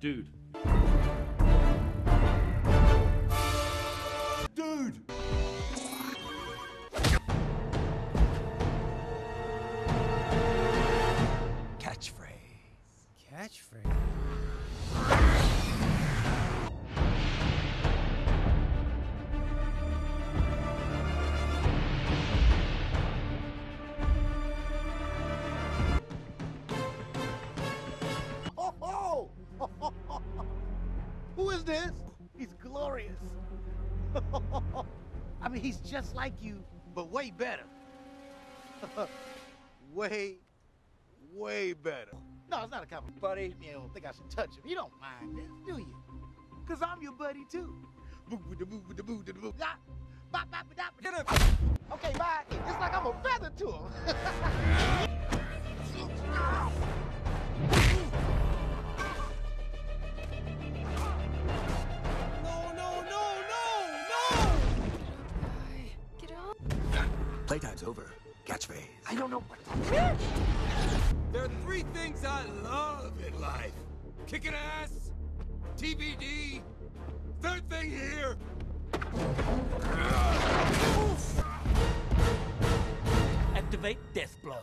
Dude. Dude! Catchphrase. Catchphrase. Who is this? He's glorious. I mean, he's just like you, but way better. way, way better. No, it's not a compliment. Buddy. You don't think I should touch him. You don't mind this, do you? Because I'm your buddy, too. Okay, bye. It's like I'm a feather to him. Playtime's over. Catchphrase. I don't know what There are three things I love in life kicking ass, TBD, third thing here. Activate Death Blow.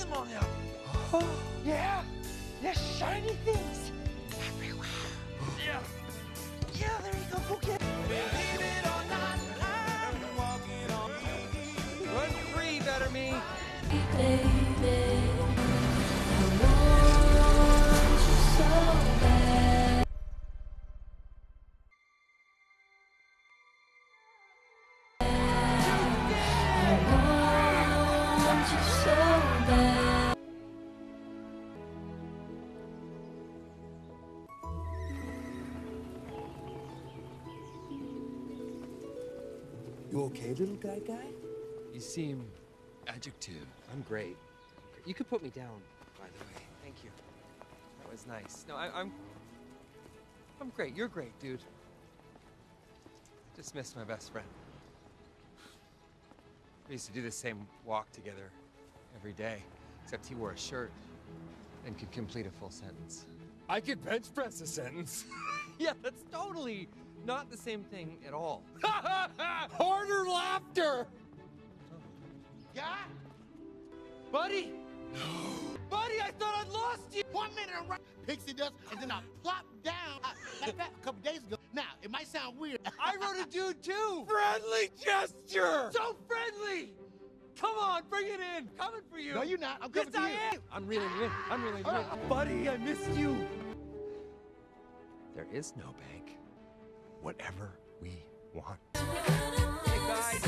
Do you see them? Yeah, they're shiny things everywhere. Yeah. Yeah, there you go. Go get it. Run free, better me. Baby. I want you so bad. I want you so bad. You okay, little guy guy? You seem adjective. I'm great. You could put me down, by the way. Thank you. That was nice. No, I, I'm. I'm great. You're great, dude. Just missed my best friend. We used to do the same walk together every day, except he wore a shirt and could complete a full sentence. I could bench press a sentence. Yeah, that's totally not the same thing at all. Harder laughter. Yeah? Buddy! Buddy, I thought I'd lost you! One minute I'm pixie dust, and then I plop down like that a couple days ago. Now, it might sound weird. I wrote a dude too! Friendly gesture. So friendly! On, bring it in! Coming for you! No, you're not. I'm Yes, coming to I you. am! I'm reeling you in. I'm reeling you in. Buddy, I missed you! There is no bank. Whatever we want. Hey guys,